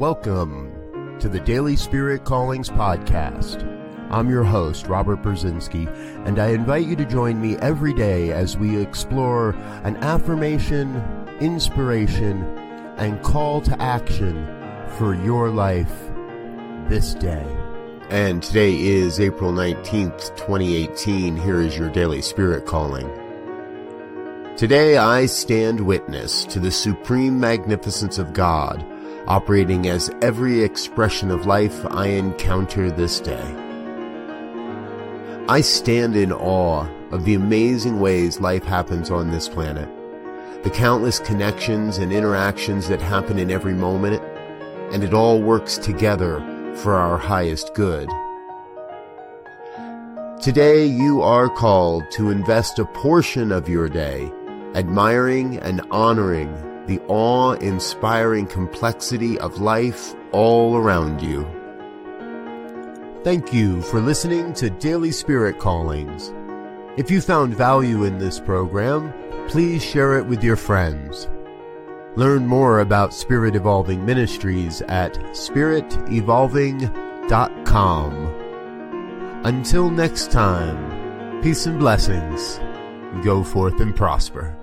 Welcome to the Daily Spirit Callings Podcast. I'm your host, Robert Brzezinski, and I invite you to join me every day as we explore an affirmation, inspiration, and call to action for your life this day. And today is April 19th, 2018. Here is your Daily Spirit Calling. Today I stand witness to the supreme magnificence of God operating as every expression of life I encounter this day. I stand in awe of the amazing ways life happens on this planet, the countless connections and interactions that happen in every moment, and it all works together for our highest good. Today you are called to invest a portion of your day admiring and honoring the awe-inspiring complexity of life all around you. Thank you for listening to Daily Spirit Callings. If you found value in this program, please share it with your friends. Learn more about Spirit Evolving Ministries at spiritevolving.com. Until next time, peace and blessings. Go forth and prosper.